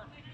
fun.